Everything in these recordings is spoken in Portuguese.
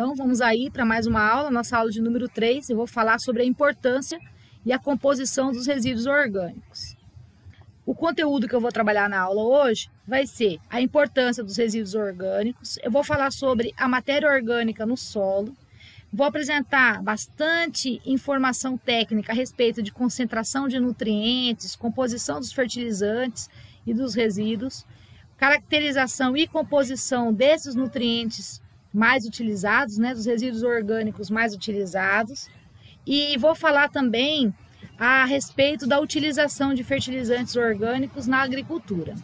Então, vamos aí para mais uma aula, nossa aula de número 3. Eu vou falar sobre a importância e a composição dos resíduos orgânicos. O conteúdo que eu vou trabalhar na aula hoje vai ser a importância dos resíduos orgânicos. Eu vou falar sobre a matéria orgânica no solo. Vou apresentar bastante informação técnica a respeito de concentração de nutrientes, composição dos fertilizantes e dos resíduos, caracterização e composição desses nutrientes mais utilizados, né, dos resíduos orgânicos mais utilizados. E vou falar também a respeito da utilização de fertilizantes orgânicos na agricultura.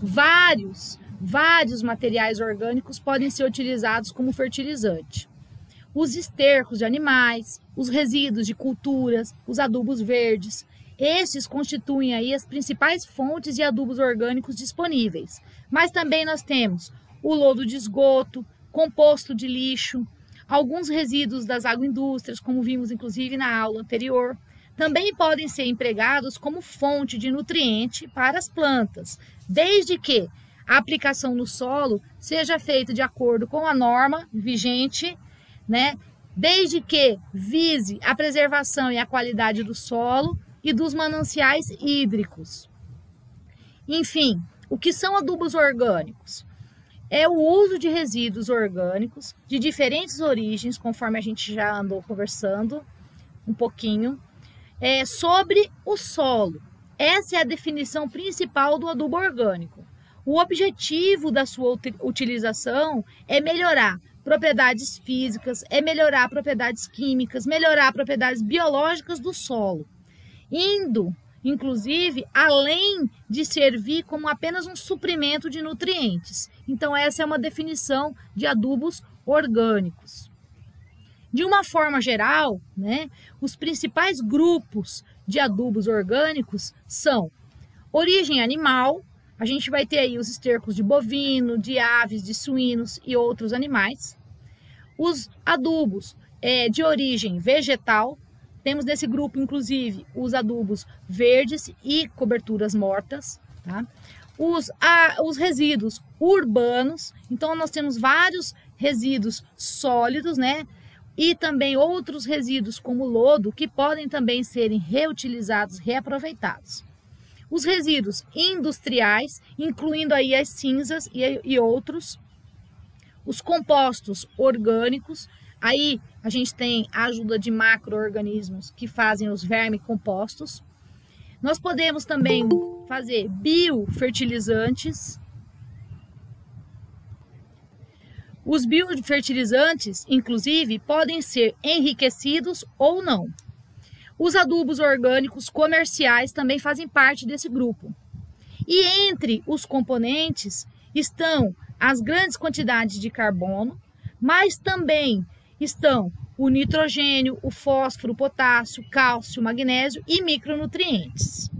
Vários, vários materiais orgânicos podem ser utilizados como fertilizante. Os estercos de animais, os resíduos de culturas, os adubos verdes, estes constituem aí as principais fontes de adubos orgânicos disponíveis. Mas também nós temos o lodo de esgoto, composto de lixo, alguns resíduos das agroindústrias, como vimos inclusive na aula anterior, também podem ser empregados como fonte de nutriente para as plantas, desde que a aplicação no solo seja feita de acordo com a norma vigente, né? Desde que vise a preservação e a qualidade do solo e dos mananciais hídricos. Enfim, o que são adubos orgânicos? É o uso de resíduos orgânicos de diferentes origens, conforme a gente já andou conversando um pouquinho, é, sobre o solo. Essa é a definição principal do adubo orgânico. O objetivo da sua utilização é melhorar propriedades físicas, é melhorar propriedades químicas, melhorar propriedades biológicas do solo, indo inclusive além de servir como apenas um suprimento de nutrientes. Então, essa é uma definição de adubos orgânicos. De uma forma geral, né, os principais grupos de adubos orgânicos são origem animal, a gente vai ter aí os estercos de bovino, de aves, de suínos e outros animais. Os adubos é, de origem vegetal, temos nesse grupo, inclusive, os adubos verdes e coberturas mortas, tá? Os, a, os resíduos urbanos, então nós temos vários resíduos sólidos, né? E também outros resíduos como lodo que podem também serem reutilizados, reaproveitados. Os resíduos industriais, incluindo aí as cinzas e, e outros. Os compostos orgânicos, Aí a gente tem a ajuda de macro-organismos que fazem os vermicompostos. Nós podemos também fazer biofertilizantes. Os biofertilizantes, inclusive, podem ser enriquecidos ou não. Os adubos orgânicos comerciais também fazem parte desse grupo. E entre os componentes estão as grandes quantidades de carbono, mas também estão o nitrogênio, o fósforo, o potássio, cálcio, magnésio e micronutrientes.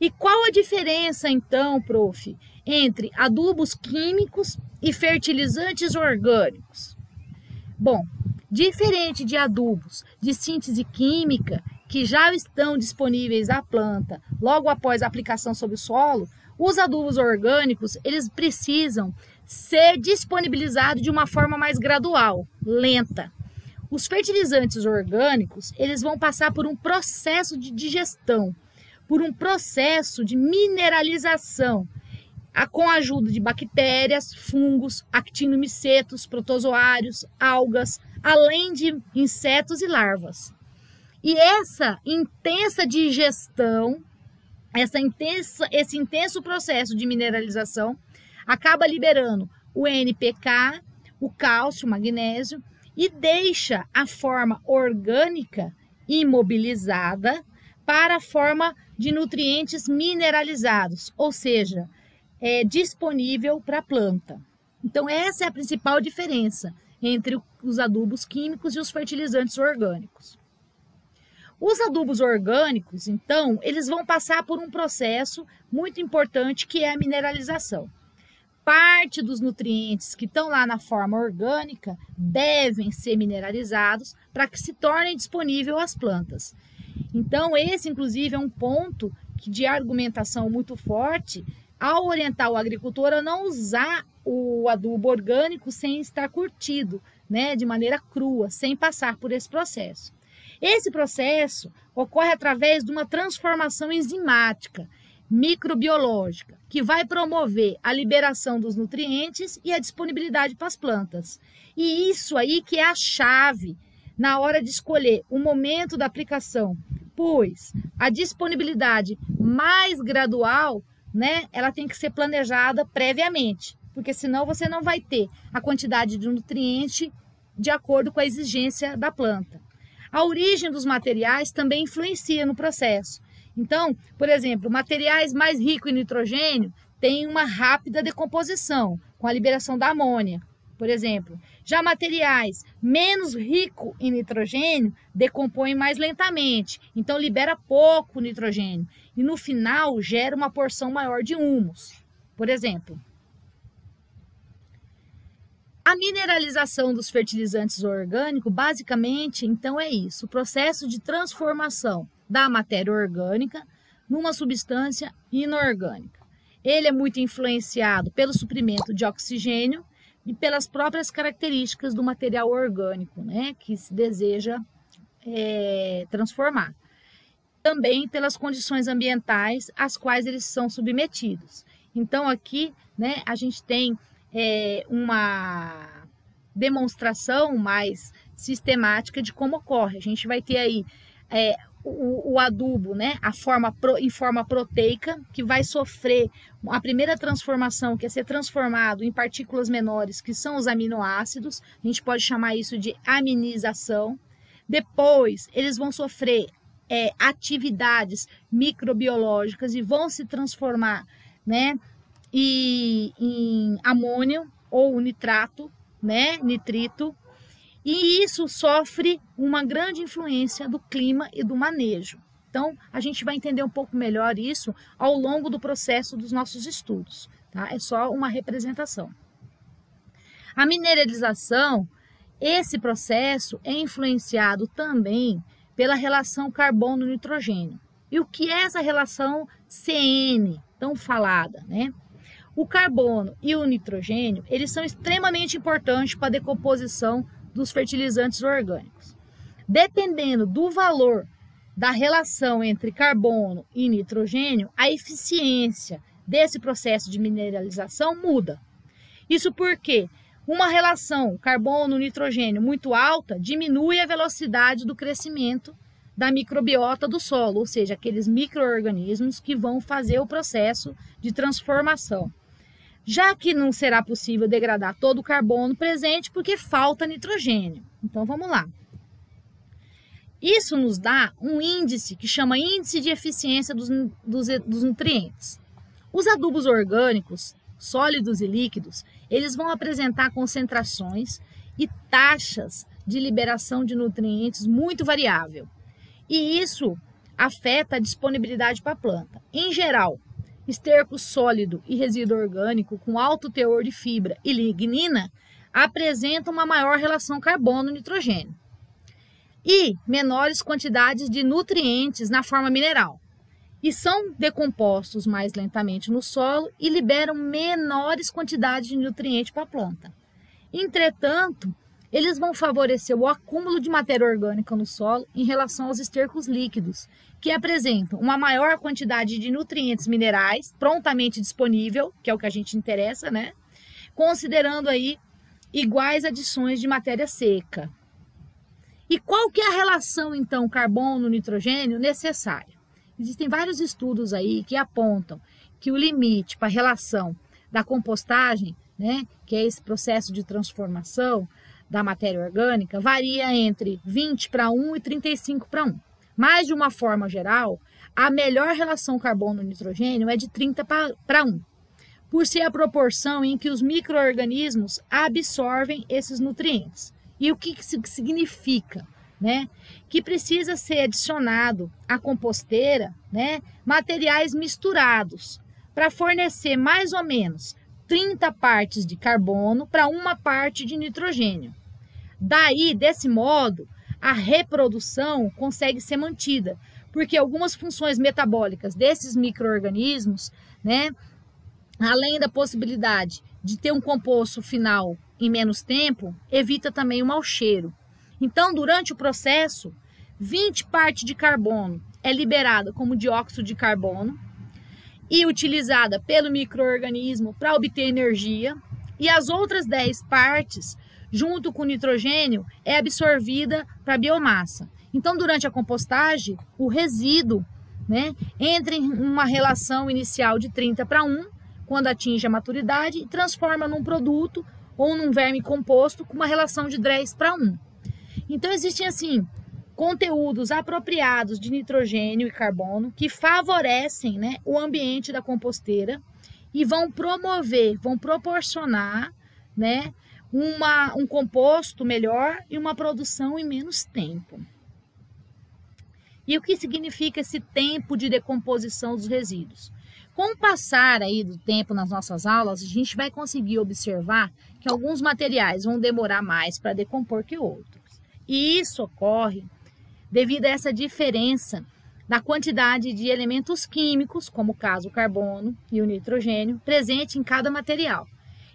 E qual a diferença então, prof, entre adubos químicos e fertilizantes orgânicos? Bom, diferente de adubos de síntese química que já estão disponíveis à planta logo após a aplicação sobre o solo, os adubos orgânicos, eles precisam ser disponibilizados de uma forma mais gradual, lenta. Os fertilizantes orgânicos, eles vão passar por um processo de digestão, por um processo de mineralização, com a ajuda de bactérias, fungos, actinomicetos, protozoários, algas, além de insetos e larvas. E essa intensa digestão essa intensa, esse intenso processo de mineralização acaba liberando o NPK, o cálcio, o magnésio e deixa a forma orgânica imobilizada para a forma de nutrientes mineralizados, ou seja, é disponível para a planta. Então, essa é a principal diferença entre os adubos químicos e os fertilizantes orgânicos. Os adubos orgânicos, então, eles vão passar por um processo muito importante que é a mineralização. Parte dos nutrientes que estão lá na forma orgânica devem ser mineralizados para que se tornem disponível às plantas. Então, esse, inclusive, é um ponto de argumentação muito forte ao orientar o agricultor a não usar o adubo orgânico sem estar curtido, né, de maneira crua, sem passar por esse processo. Esse processo ocorre através de uma transformação enzimática microbiológica, que vai promover a liberação dos nutrientes e a disponibilidade para as plantas. E isso aí que é a chave na hora de escolher o momento da aplicação, pois a disponibilidade mais gradual, né, ela tem que ser planejada previamente, porque senão você não vai ter a quantidade de nutriente de acordo com a exigência da planta. A origem dos materiais também influencia no processo. Então, por exemplo, materiais mais ricos em nitrogênio têm uma rápida decomposição, com a liberação da amônia, por exemplo. Já materiais menos ricos em nitrogênio decompõem mais lentamente, então libera pouco nitrogênio e no final gera uma porção maior de humus, por exemplo. A mineralização dos fertilizantes orgânicos, basicamente, então é isso: o processo de transformação da matéria orgânica numa substância inorgânica. Ele é muito influenciado pelo suprimento de oxigênio e pelas próprias características do material orgânico, né, que se deseja é, transformar. Também pelas condições ambientais às quais eles são submetidos. Então, aqui, né, a gente tem é, uma demonstração mais sistemática de como ocorre. A gente vai ter aí é, o, o, adubo, né, a forma pro, em forma proteica, que vai sofrer a primeira transformação, que é ser transformado em partículas menores, que são os aminoácidos. A gente pode chamar isso de aminização. Depois, eles vão sofrer é, atividades microbiológicas e vão se transformar, né, e, em amônio ou nitrato, né, nitrito, e isso sofre uma grande influência do clima e do manejo. Então, a gente vai entender um pouco melhor isso ao longo do processo dos nossos estudos. Tá? É só uma representação. A mineralização, esse processo é influenciado também pela relação carbono-nitrogênio. E o que é essa relação CN, tão falada, né? O carbono e o nitrogênio, eles são extremamente importantes para a decomposição dos fertilizantes orgânicos. Dependendo do valor da relação entre carbono e nitrogênio, a eficiência desse processo de mineralização muda. Isso porque uma relação carbono-nitrogênio muito alta diminui a velocidade do crescimento da microbiota do solo, ou seja, aqueles microorganismos que vão fazer o processo de transformação já que não será possível degradar todo o carbono presente porque falta nitrogênio. Então vamos lá. Isso nos dá um índice que chama índice de eficiência dos, dos, dos nutrientes. Os adubos orgânicos, sólidos e líquidos, eles vão apresentar concentrações e taxas de liberação de nutrientes muito variável. E isso afeta a disponibilidade para a planta. Em geral, esterco sólido e resíduo orgânico com alto teor de fibra e lignina apresentam uma maior relação carbono-nitrogênio e menores quantidades de nutrientes na forma mineral. E são decompostos mais lentamente no solo e liberam menores quantidades de nutrientes para a planta. Entretanto, eles vão favorecer o acúmulo de matéria orgânica no solo em relação aos estercos líquidos, que apresentam uma maior quantidade de nutrientes minerais prontamente disponível, que é o que a gente interessa, né? Considerando aí iguais adições de matéria seca. E qual que é a relação então carbono-nitrogênio necessária? Existem vários estudos aí que apontam que o limite para a relação da compostagem, né, que é esse processo de transformação, da matéria orgânica varia entre 20 para 1 e 35 para 1. Mas, de uma forma geral, a melhor relação carbono-nitrogênio é de 30 para 1, por ser a proporção em que os micro-organismos absorvem esses nutrientes. E o que isso significa? Né? Que precisa ser adicionado à composteira né, materiais misturados para fornecer mais ou menos 30 partes de carbono para uma parte de nitrogênio. Daí, desse modo, a reprodução consegue ser mantida, porque algumas funções metabólicas desses micro-organismos, né, além da possibilidade de ter um composto final em menos tempo, evita também o mau cheiro. Então, durante o processo, 20 partes de carbono é liberada como dióxido de carbono e utilizada pelo microorganismo para obter energia, e as outras 10 partes, junto com o nitrogênio, é absorvida para a biomassa. Então, durante a compostagem, o resíduo né, entra em uma relação inicial de 30 para 1, quando atinge a maturidade, e transforma num produto ou num verme composto com uma relação de 10 para 1. Então, existem assim conteúdos apropriados de nitrogênio e carbono que favorecem né, o ambiente da composteira e vão promover, vão proporcionar né, uma, um composto melhor e uma produção em menos tempo. E o que significa esse tempo de decomposição dos resíduos? Com o passar aí do tempo nas nossas aulas, a gente vai conseguir observar que alguns materiais vão demorar mais para decompor que outros. E isso ocorre devido a essa diferença na quantidade de elementos químicos, como o caso o carbono e o nitrogênio, presente em cada material.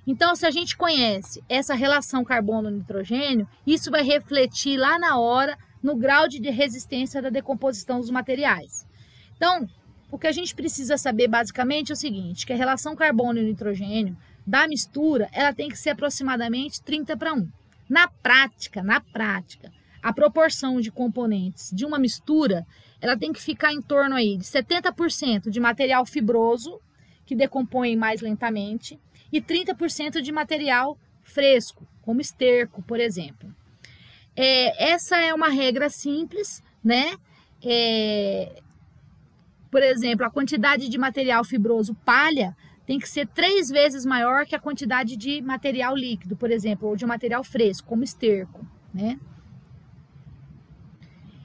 Então, se a gente conhece essa relação carbono-nitrogênio, isso vai refletir lá na hora no grau de resistência da decomposição dos materiais. Então, o que a gente precisa saber basicamente é o seguinte, que a relação carbono e nitrogênio da mistura, ela tem que ser aproximadamente 30 para 1. Na prática, na prática, a proporção de componentes de uma mistura, ela tem que ficar em torno aí de 70% de material fibroso, que decompõe mais lentamente, e 30% de material fresco, como esterco, por exemplo. É, essa é uma regra simples, né? É, por exemplo, a quantidade de material fibroso palha tem que ser três vezes maior que a quantidade de material líquido, por exemplo, ou de material fresco, como esterco, né?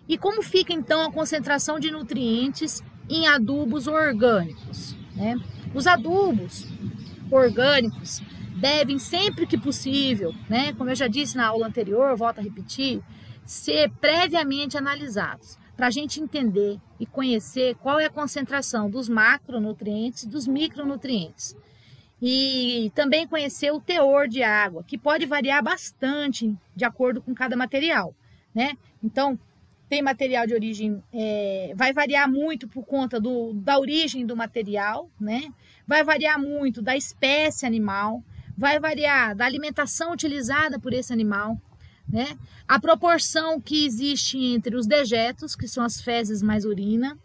E como fica então a concentração de nutrientes em adubos orgânicos? Né? Os adubos orgânicos devem, sempre que possível, né, como eu já disse na aula anterior, volto a repetir, ser previamente analisados para a gente entender e conhecer qual é a concentração dos macronutrientes dos micronutrientes. E também conhecer o teor de água, que pode variar bastante de acordo com cada material, né? Então, tem material de origem, é, vai variar muito por conta do, da origem do material, né? Vai variar muito da espécie animal, vai variar da alimentação utilizada por esse animal, né? A proporção que existe entre os dejetos, que são as fezes mais urina,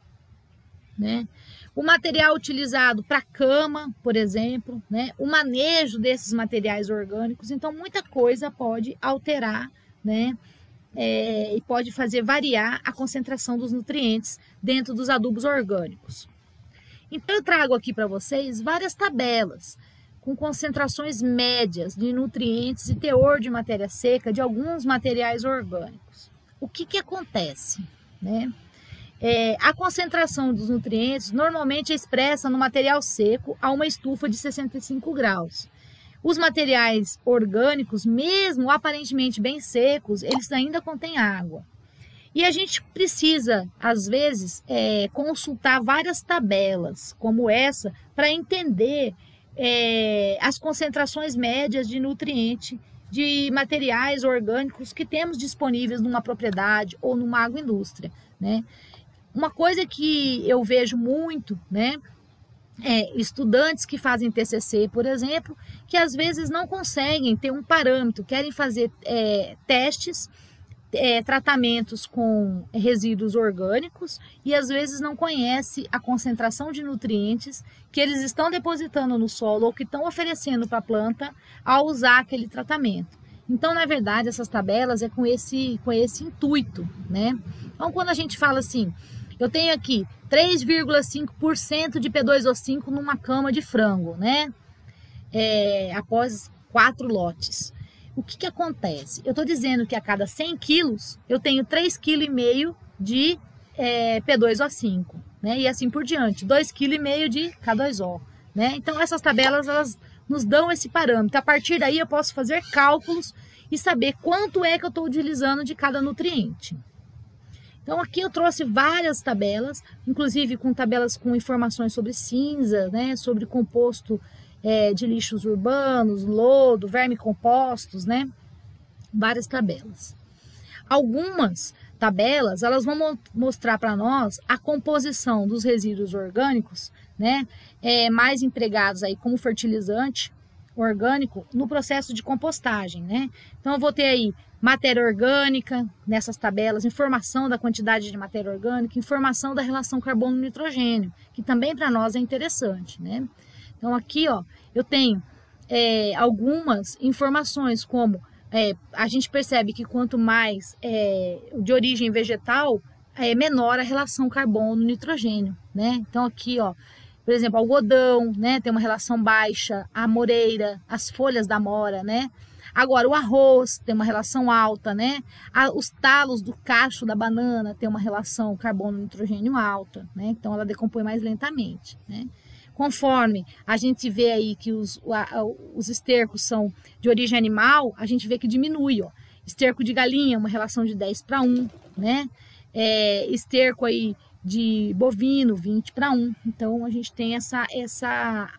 né? O material utilizado para cama, por exemplo, né? O manejo desses materiais orgânicos, então muita coisa pode alterar, né? É, e pode fazer variar a concentração dos nutrientes dentro dos adubos orgânicos. Então, eu trago aqui para vocês várias tabelas com concentrações médias de nutrientes e teor de matéria seca de alguns materiais orgânicos. O que, que acontece? Né? É, a concentração dos nutrientes normalmente é expressa no material seco a uma estufa de 65 graus. Os materiais orgânicos, mesmo aparentemente bem secos, eles ainda contêm água. E a gente precisa, às vezes, é, consultar várias tabelas, como essa, para entender é, as concentrações médias de nutriente de materiais orgânicos que temos disponíveis numa propriedade ou numa agroindústria, né? Uma coisa que eu vejo muito, né, é, estudantes que fazem TCC, por exemplo, que às vezes não conseguem ter um parâmetro, querem fazer é, testes, é, tratamentos com resíduos orgânicos e às vezes não conhece a concentração de nutrientes que eles estão depositando no solo ou que estão oferecendo para a planta ao usar aquele tratamento. Então, na verdade, essas tabelas é com esse, com esse intuito, né? Então, quando a gente fala assim, eu tenho aqui 3,5% de P2O5 numa cama de frango, né? É, após quatro lotes. O que, que acontece? Eu estou dizendo que a cada 100 quilos eu tenho 3,5 kg de é, P2O5, né? E assim por diante, 2,5 kg de K2O, né? Então essas tabelas elas nos dão esse parâmetro. A partir daí eu posso fazer cálculos e saber quanto é que eu estou utilizando de cada nutriente. Então aqui eu trouxe várias tabelas, inclusive com tabelas com informações sobre cinza, né, sobre composto é, de lixos urbanos, lodo, verme compostos, né, várias tabelas. Algumas tabelas, elas vão mostrar para nós a composição dos resíduos orgânicos, né, é, mais empregados aí como fertilizante orgânico no processo de compostagem, né? Então eu vou ter aí matéria orgânica nessas tabelas, informação da quantidade de matéria orgânica, informação da relação carbono-nitrogênio, que também para nós é interessante, né? Então aqui, ó, eu tenho é, algumas informações como é, a gente percebe que quanto mais é, de origem vegetal, é menor a relação carbono-nitrogênio, né? Então aqui, ó, por exemplo, algodão, né, tem uma relação baixa, a moreira, as folhas da mora, né? Agora, o arroz tem uma relação alta, né? os talos do cacho da banana tem uma relação carbono-nitrogênio alta, né? Então, ela decompõe mais lentamente, né? Conforme a gente vê aí que os, os estercos são de origem animal, a gente vê que diminui, ó. Esterco de galinha, uma relação de 10 para 1, né? É, esterco aí de bovino, 20 para 1. Então, a gente tem essa, essa,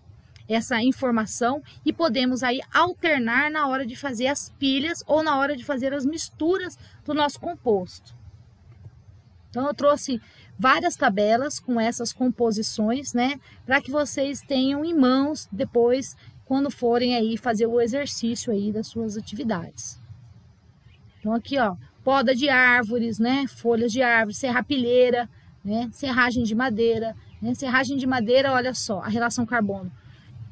essa informação e podemos aí alternar na hora de fazer as pilhas ou na hora de fazer as misturas do nosso composto. Então, eu trouxe várias tabelas com essas composições, né? Para que vocês tenham em mãos depois, quando forem aí fazer o exercício aí das suas atividades. Então aqui, ó, poda de árvores, né? Folhas de árvore, serrapilheira, né? Serragem de madeira, né? Serragem de madeira, olha só, a relação carbono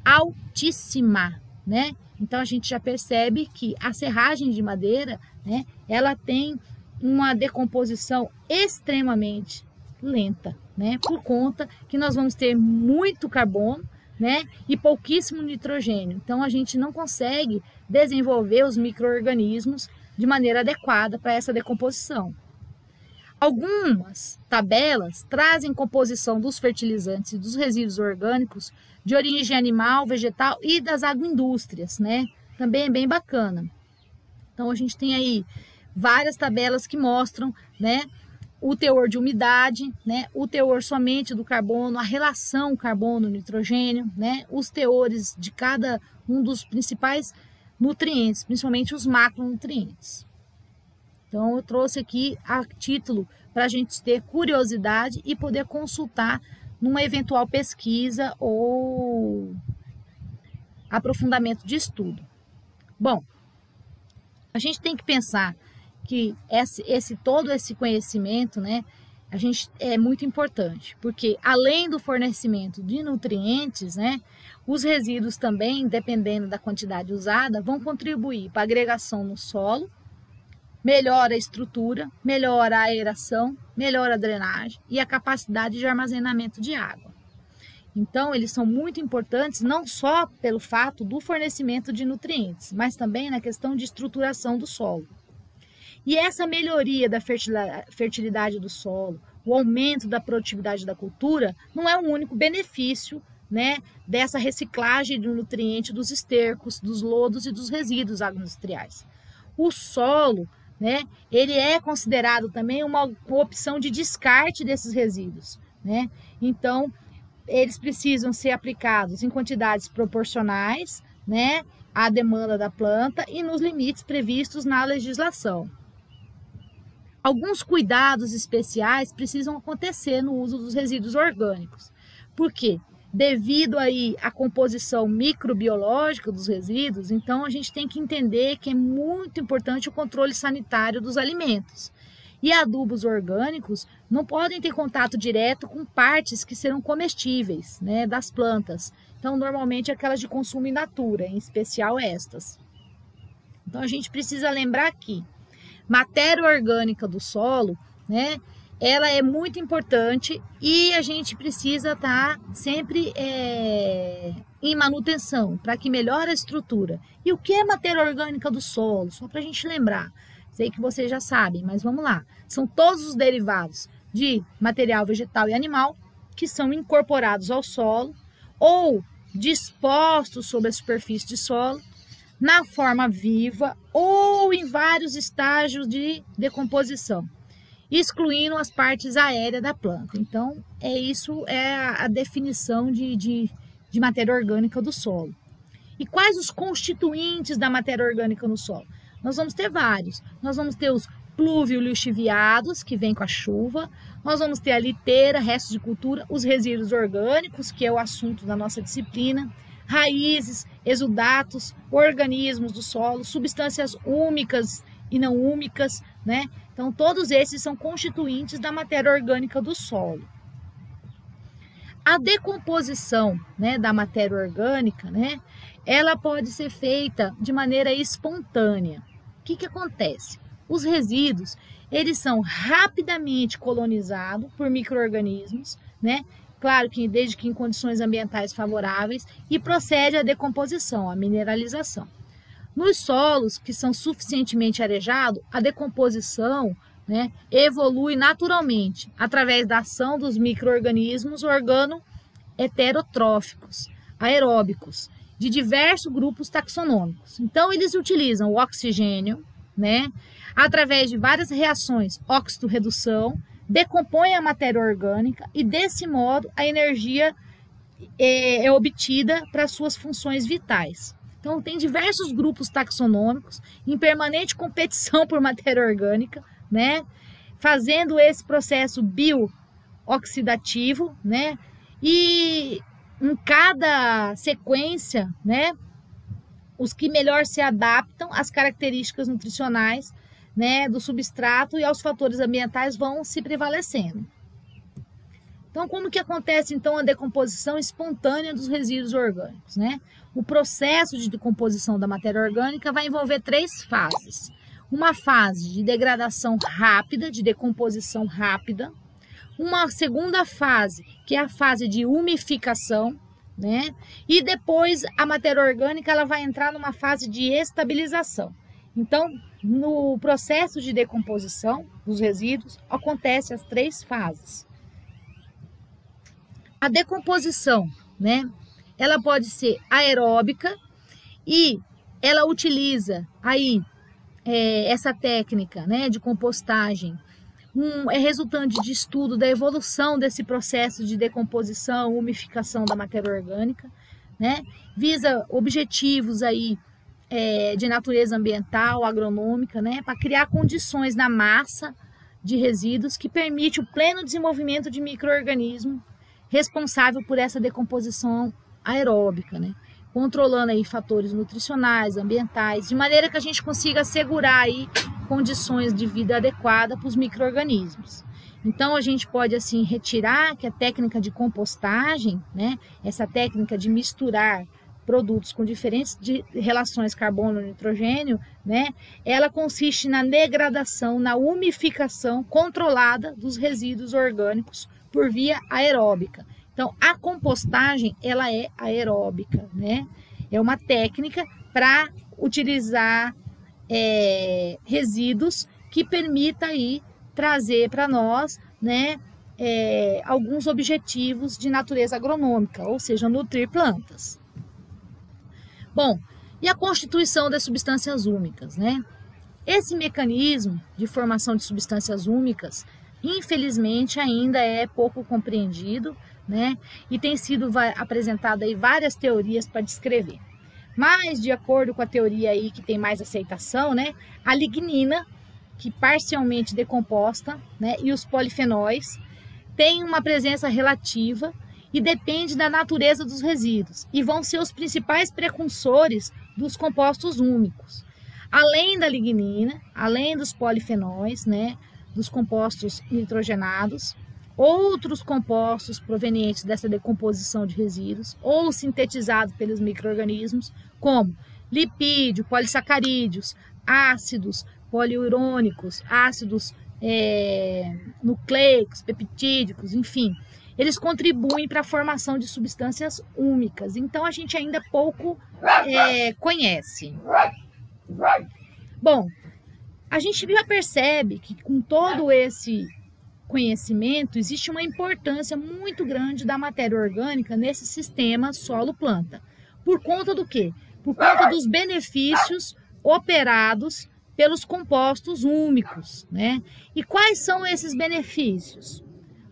altíssima, né? Então a gente já percebe que a serragem de madeira, né? Ela tem uma decomposição extremamente lenta, né? Por conta que nós vamos ter muito carbono, né? E pouquíssimo nitrogênio. Então a gente não consegue desenvolver os micro-organismos de maneira adequada para essa decomposição. Algumas tabelas trazem composição dos fertilizantes e dos resíduos orgânicos de origem animal, vegetal e das agroindústrias, né? Também é bem bacana. Então a gente tem aí várias tabelas que mostram, né, o teor de umidade, né, o teor somente do carbono, a relação carbono-nitrogênio, né, os teores de cada um dos principais nutrientes, principalmente os macronutrientes. Então, eu trouxe aqui a título para a gente ter curiosidade e poder consultar numa eventual pesquisa ou aprofundamento de estudo. Bom, a gente tem que pensar que esse, esse todo esse conhecimento, né, a gente é muito importante, porque além do fornecimento de nutrientes, né, os resíduos também, dependendo da quantidade usada, vão contribuir para a agregação no solo, melhora a estrutura, melhora a aeração, melhora a drenagem e a capacidade de armazenamento de água. Então, eles são muito importantes não só pelo fato do fornecimento de nutrientes, mas também na questão de estruturação do solo. E essa melhoria da fertilidade do solo, o aumento da produtividade da cultura, não é o único benefício né, dessa reciclagem do nutriente dos estercos, dos lodos e dos resíduos agroindustriais. O solo, né, ele é considerado também uma, opção de descarte desses resíduos. Né? Então, eles precisam ser aplicados em quantidades proporcionais né, à demanda da planta e nos limites previstos na legislação. Alguns cuidados especiais precisam acontecer no uso dos resíduos orgânicos. Por quê? Devido aí à composição microbiológica dos resíduos, então a gente tem que entender que é muito importante o controle sanitário dos alimentos. E adubos orgânicos não podem ter contato direto com partes que serão comestíveis né, das plantas. Então, normalmente aquelas de consumo in natura, em especial estas. Então, a gente precisa lembrar que matéria orgânica do solo, né? Ela é muito importante e a gente precisa estar tá sempre é, em manutenção para que melhore a estrutura. E o que é matéria orgânica do solo? Só para a gente lembrar. Sei que vocês já sabem, mas vamos lá. São todos os derivados de material vegetal e animal que são incorporados ao solo ou dispostos sobre a superfície de solo na forma viva ou em vários estágios de decomposição. Excluindo as partes aéreas da planta. Então, é isso é a definição de, de, de matéria orgânica do solo. E quais os constituintes da matéria orgânica no solo? Nós vamos ter vários. Nós vamos ter os plúvio lixiviados, que vem com a chuva. Nós vamos ter a liteira, restos de cultura, os resíduos orgânicos, que é o assunto da nossa disciplina, raízes, exudatos, organismos do solo, substâncias úmicas e não úmicas, né? Então, todos esses são constituintes da matéria orgânica do solo. A decomposição né, da matéria orgânica, né, ela pode ser feita de maneira espontânea. O que, que acontece? Os resíduos, eles são rapidamente colonizados por micro-organismos, né? Claro que desde que em condições ambientais favoráveis e procede a decomposição, a mineralização. Nos solos que são suficientemente arejados, a decomposição né, evolui naturalmente através da ação dos micro-organismos organo heterotróficos, aeróbicos, de diversos grupos taxonômicos. Então, eles utilizam o oxigênio, né, através de várias reações óxido-redução, decompõem a matéria orgânica e, desse modo, a energia é, é obtida para suas funções vitais. Então, tem diversos grupos taxonômicos em permanente competição por matéria orgânica, né? Fazendo esse processo biooxidativo, né? E em cada sequência, né? Os que melhor se adaptam às características nutricionais, né, do substrato e aos fatores ambientais vão se prevalecendo. Então, como que acontece então a decomposição espontânea dos resíduos orgânicos, né? O processo de decomposição da matéria orgânica vai envolver três fases uma fase de degradação rápida, de decomposição rápida, uma segunda fase, que é a fase de umificação, né? E depois a matéria orgânica ela vai entrar numa fase de estabilização. Então, no processo de decomposição dos resíduos, acontece as três fases. A decomposição, né? Ela pode ser aeróbica e ela utiliza aí é, essa técnica né, de compostagem um, é resultante de estudo da evolução desse processo de decomposição, umificação da matéria orgânica, né? Visa objetivos aí é, de natureza ambiental, agronômica, né? Para criar condições na massa de resíduos que permite o pleno desenvolvimento de microorganismo responsável por essa decomposição aeróbica, né? controlando aí fatores nutricionais, ambientais, de maneira que a gente consiga assegurar aí condições de vida adequada para os micro-organismos. Então a gente pode assim retirar que a técnica de compostagem, né, essa técnica de misturar produtos com diferentes relações carbono-nitrogênio, né, ela consiste na degradação, na umificação controlada dos resíduos orgânicos por via aeróbica. Então, a compostagem, ela é aeróbica, né? É uma técnica para utilizar é, resíduos que permita aí trazer para nós, né, é, alguns objetivos de natureza agronômica, ou seja, nutrir plantas. Bom, e a constituição das substâncias úmicas, né? Esse mecanismo de formação de substâncias úmicas, infelizmente, ainda é pouco compreendido né? E tem sido apresentado aí várias teorias para descrever. Mas, de acordo com a teoria aí que tem mais aceitação, né? A lignina, que parcialmente decomposta, né? E os polifenóis têm uma presença relativa e depende da natureza dos resíduos e vão ser os principais precursores dos compostos úmicos. Além da lignina, além dos polifenóis, né, dos compostos nitrogenados, outros compostos provenientes dessa decomposição de resíduos ou sintetizados pelos micro-organismos, como lipídio, polissacarídeos, ácidos poliurônicos, ácidos é, nucleicos, peptídicos, enfim. Eles contribuem para a formação de substâncias úmicas. Então a gente ainda pouco é, conhece. Bom, a gente já percebe que com todo esse conhecimento, existe uma importância muito grande da matéria orgânica nesse sistema solo-planta. Por conta do quê? Por conta dos benefícios operados pelos compostos úmicos, né? E quais são esses benefícios?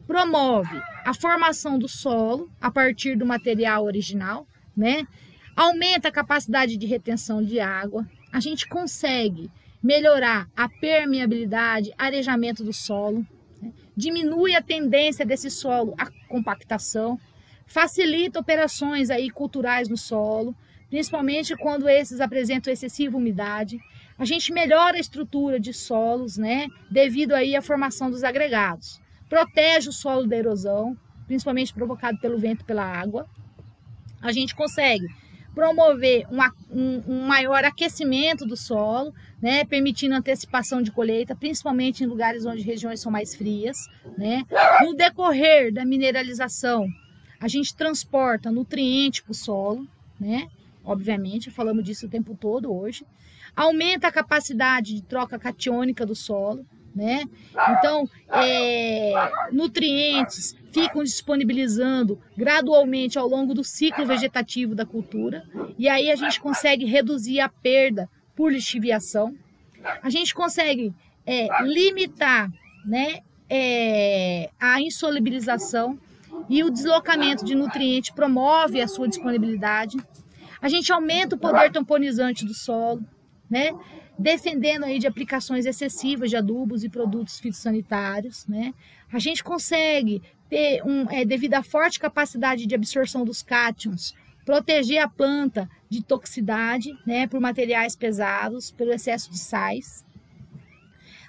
Promove a formação do solo a partir do material original, né? Aumenta a capacidade de retenção de água. A gente consegue melhorar a permeabilidade, arejamento do solo, né? diminui a tendência desse solo à compactação, facilita operações aí culturais no solo, principalmente quando esses apresentam excessiva umidade. A gente melhora a estrutura de solos, né, devido aí à formação dos agregados. Protege o solo da erosão, principalmente provocado pelo vento e pela água. A gente consegue promover um, um, um, maior aquecimento do solo, né, permitindo antecipação de colheita, principalmente em lugares onde regiões são mais frias. Né. No decorrer da mineralização, a gente transporta nutriente para o solo, né? Obviamente, falamos disso o tempo todo hoje. Aumenta a capacidade de troca catiônica do solo, né? Então, é, nutrientes ficam disponibilizando gradualmente ao longo do ciclo vegetativo da cultura, e aí a gente consegue reduzir a perda por lixiviação. A gente consegue é, limitar, né, é, a insolubilização e o deslocamento de nutrientes promove a sua disponibilidade. A gente aumenta o poder tamponizante do solo, né? Defendendo aí de aplicações excessivas de adubos e produtos fitossanitários, né? A gente consegue ter um, é, devido à forte capacidade de absorção dos cátions, proteger a planta de toxicidade, né, por materiais pesados, pelo excesso de sais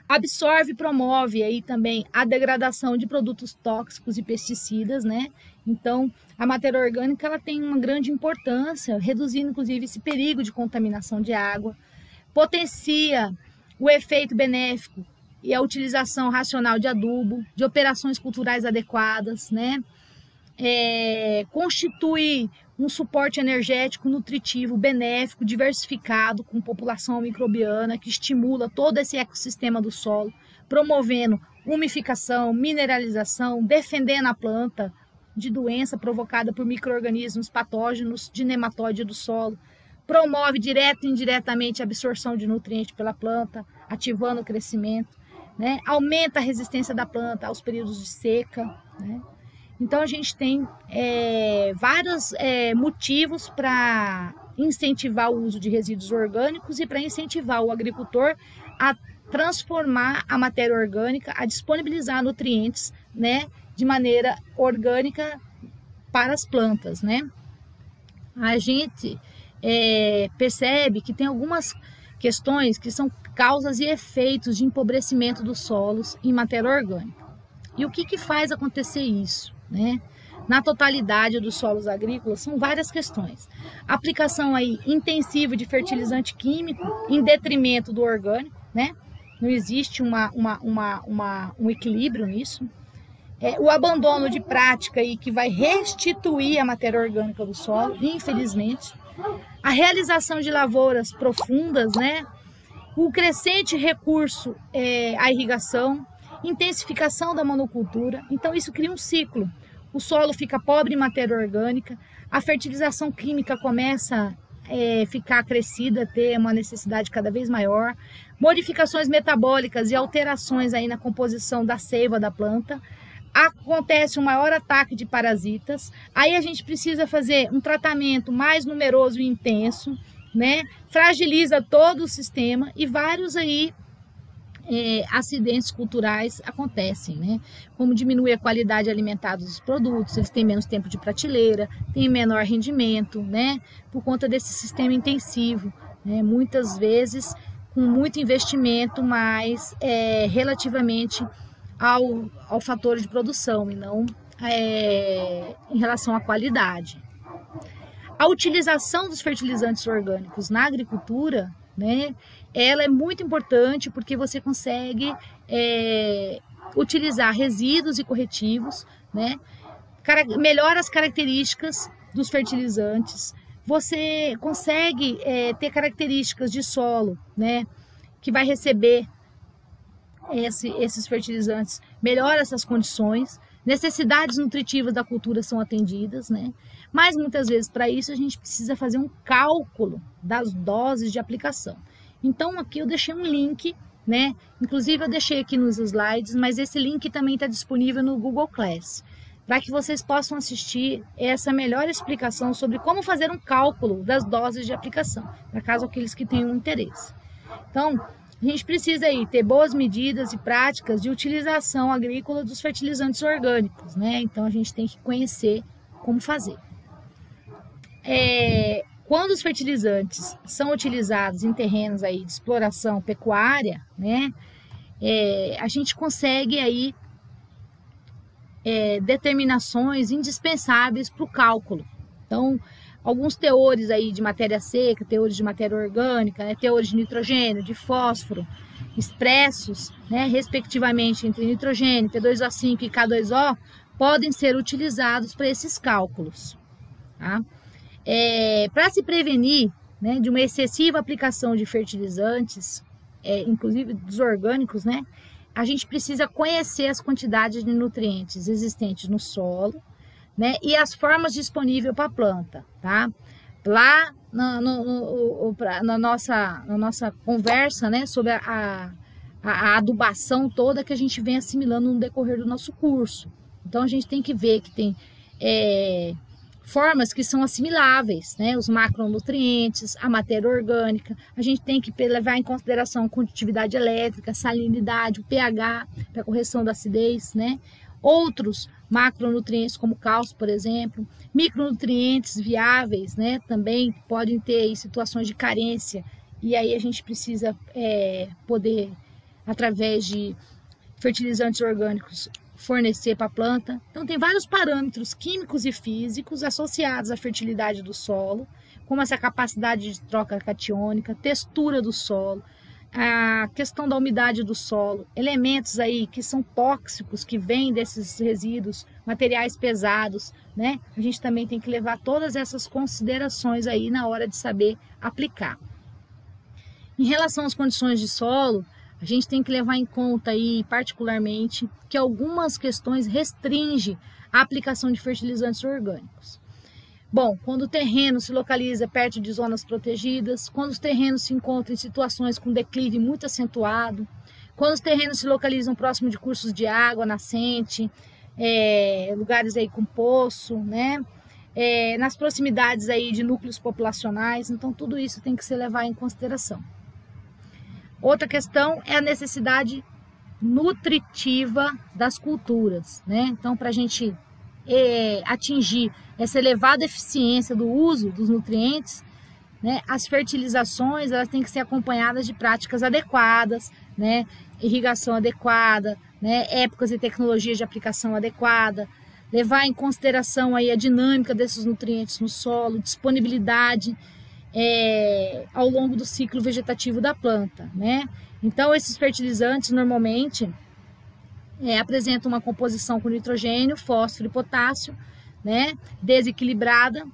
absorve e promove aí também a degradação de produtos tóxicos e pesticidas, né? Então, a matéria orgânica ela tem uma grande importância, reduzindo inclusive esse perigo de contaminação de água, potencia o efeito benéfico e a utilização racional de adubo, de operações culturais adequadas, né? É, constitui um suporte energético, nutritivo, benéfico, diversificado, com população microbiana, que estimula todo esse ecossistema do solo, promovendo umificação, mineralização, defendendo a planta de doença provocada por micro-organismos patógenos de nematóide do solo, promove direto e indiretamente a absorção de nutrientes pela planta, ativando o crescimento, né? aumenta a resistência da planta aos períodos de seca, né? Então a gente tem é, vários é, motivos para incentivar o uso de resíduos orgânicos e para incentivar o agricultor a transformar a matéria orgânica, a disponibilizar nutrientes, né, de maneira orgânica para as plantas, né? A gente é, percebe que tem algumas questões que são causas e efeitos de empobrecimento dos solos em matéria orgânica. E o que, que faz acontecer isso? Né? Na totalidade dos solos agrícolas são várias questões. Aplicação aí intensiva de fertilizante químico em detrimento do orgânico, né? Não existe uma, uma, uma, uma um equilíbrio nisso. É, o abandono de prática aí que vai restituir a matéria orgânica do solo, infelizmente. A realização de lavouras profundas, né? O crescente recurso é, à irrigação, intensificação da monocultura. Então, isso cria um ciclo. O solo fica pobre em matéria orgânica, a fertilização química começa a é, ficar crescida, ter uma necessidade cada vez maior, modificações metabólicas e alterações aí na composição da seiva da planta, acontece um maior ataque de parasitas, aí a gente precisa fazer um tratamento mais numeroso e intenso, né? Fragiliza todo o sistema e vários aí é, acidentes culturais acontecem, né? Como diminui a qualidade alimentar dos produtos, eles têm menos tempo de prateleira, têm menor rendimento, né? Por conta desse sistema intensivo, né? Muitas vezes com muito investimento, mas é, relativamente ao, ao fator de produção e não é, em relação à qualidade. A utilização dos fertilizantes orgânicos na agricultura, né, ela é muito importante porque você consegue é, utilizar resíduos e corretivos, né? melhora as características dos fertilizantes, você consegue é, ter características de solo, né? Que vai receber esse, esses fertilizantes, melhora essas condições, necessidades nutritivas da cultura são atendidas, né? Mas muitas vezes para isso a gente precisa fazer um cálculo das doses de aplicação. Então aqui eu deixei um link, né? Inclusive eu deixei aqui nos slides, mas esse link também está disponível no Google Class, para que vocês possam assistir essa melhor explicação sobre como fazer um cálculo das doses de aplicação, para caso aqueles que tenham interesse. Então, a gente precisa aí ter boas medidas e práticas de utilização agrícola dos fertilizantes orgânicos, né? Então a gente tem que conhecer como fazer. É, quando os fertilizantes são utilizados em terrenos aí de exploração pecuária, né? É, a gente consegue aí é, determinações indispensáveis para o cálculo. Então, alguns teores aí de matéria seca, teores de matéria orgânica, né, teores de nitrogênio, de fósforo, expressos, né, respectivamente, entre nitrogênio, P2O5 e K2O, podem ser utilizados para esses cálculos. Tá? É, para se prevenir né, de uma excessiva aplicação de fertilizantes, é, inclusive dos orgânicos, né, a gente precisa conhecer as quantidades de nutrientes existentes no solo, né? E as formas disponíveis para a planta, tá? Lá na, no, no, na, nossa, na nossa conversa, né, sobre a, a, a, adubação toda que a gente vem assimilando no decorrer do nosso curso. Então a gente tem que ver que tem é, formas que são assimiláveis, né? Os macronutrientes, a matéria orgânica. A gente tem que levar em consideração a condutividade elétrica, salinidade, o pH, para correção da acidez, né? Outros macronutrientes como cálcio, por exemplo, micronutrientes viáveis, né, também podem ter situações de carência e aí a gente precisa é, poder, através de fertilizantes orgânicos, fornecer para a planta. Então tem vários parâmetros químicos e físicos associados à fertilidade do solo, como essa capacidade de troca catiônica, textura do solo, a questão da umidade do solo, elementos aí que são tóxicos, que vêm desses resíduos, materiais pesados, né? A gente também tem que levar todas essas considerações aí na hora de saber aplicar. Em relação às condições de solo, a gente tem que levar em conta aí, particularmente, que algumas questões restringem a aplicação de fertilizantes orgânicos. Bom, quando o terreno se localiza perto de zonas protegidas, quando os terrenos se encontram em situações com declive muito acentuado, quando os terrenos se localizam próximo de cursos de água nascente, é, lugares aí com poço, né? É, nas proximidades aí de núcleos populacionais, então tudo isso tem que ser levado em consideração. Outra questão é a necessidade nutritiva das culturas, né? Então, para a gente é, atingir essa elevada eficiência do uso dos nutrientes, né, as fertilizações elas têm que ser acompanhadas de práticas adequadas, né, irrigação adequada, né, épocas e tecnologias de aplicação adequada, levar em consideração aí a dinâmica desses nutrientes no solo, disponibilidade é, ao longo do ciclo vegetativo da planta, né? Então esses fertilizantes normalmente é, apresenta uma composição com nitrogênio, fósforo e potássio, né, desequilibrada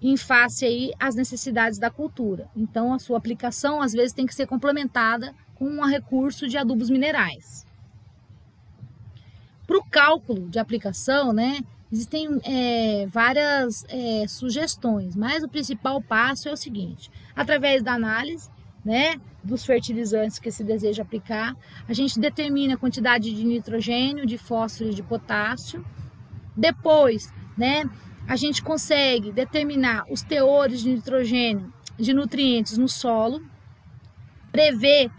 em face aí às necessidades da cultura. Então, a sua aplicação às vezes tem que ser complementada com um recurso de adubos minerais. Para o cálculo de aplicação, né, existem é, várias é, sugestões, mas o principal passo é o seguinte: através da análise, né, dos fertilizantes que se deseja aplicar. A gente determina a quantidade de nitrogênio, de fósforo e de potássio. Depois, né, a gente consegue determinar os teores de nitrogênio, de nutrientes no solo, prever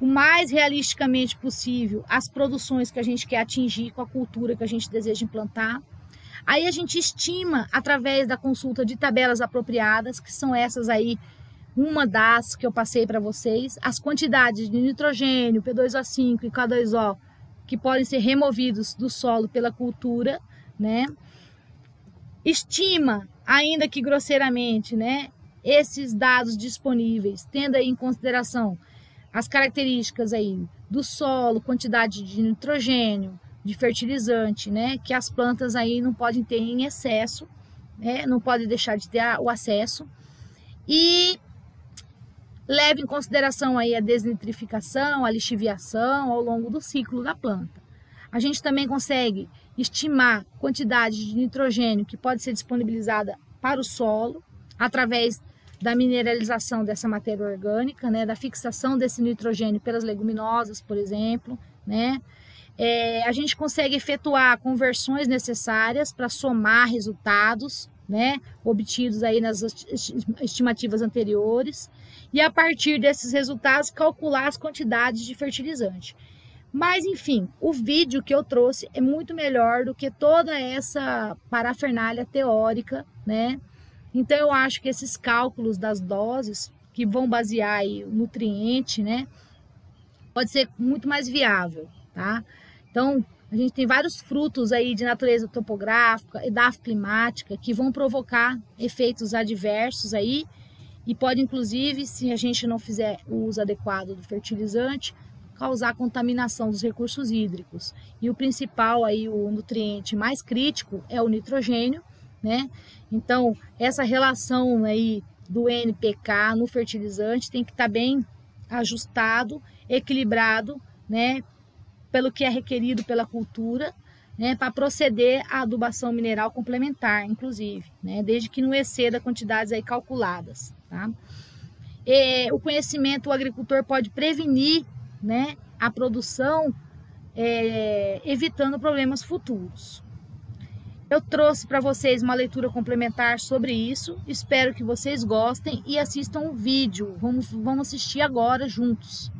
o mais realisticamente possível as produções que a gente quer atingir com a cultura que a gente deseja implantar. Aí a gente estima através da consulta de tabelas apropriadas, que são essas aí uma das que eu passei para vocês, as quantidades de nitrogênio, P2O5 e K2O que podem ser removidos do solo pela cultura, né? Estima, ainda que grosseiramente, né, esses dados disponíveis, tendo aí em consideração as características aí do solo, quantidade de nitrogênio, de fertilizante, né, que as plantas aí não podem ter em excesso, né, não pode deixar de ter o acesso. E leve em consideração aí a desnitrificação, a lixiviação ao longo do ciclo da planta. A gente também consegue estimar quantidade de nitrogênio que pode ser disponibilizada para o solo através da mineralização dessa matéria orgânica, né, da fixação desse nitrogênio pelas leguminosas, por exemplo, né? É, a gente consegue efetuar conversões necessárias para somar resultados, né, obtidos aí nas estimativas anteriores, e a partir desses resultados calcular as quantidades de fertilizante. Mas enfim, o vídeo que eu trouxe é muito melhor do que toda essa parafernália teórica, né? Então eu acho que esses cálculos das doses que vão basear aí o nutriente, né, pode ser muito mais viável, tá? Então, a gente tem vários frutos aí de natureza topográfica, edafoclimática, que vão provocar efeitos adversos aí e pode inclusive, se a gente não fizer o uso adequado do fertilizante, causar contaminação dos recursos hídricos. E o principal aí, o nutriente mais crítico é o nitrogênio, né? Então, essa relação aí do NPK no fertilizante tem que estar tá bem ajustado, equilibrado, né? Pelo que é requerido pela cultura, né? Para proceder à adubação mineral complementar, inclusive, né? Desde que não exceda quantidades aí calculadas, tá? E, o conhecimento, o agricultor pode prevenir, né? A produção, é, evitando problemas futuros. Eu trouxe para vocês uma leitura complementar sobre isso. Espero que vocês gostem e assistam o vídeo. Vamos, vamos assistir agora juntos.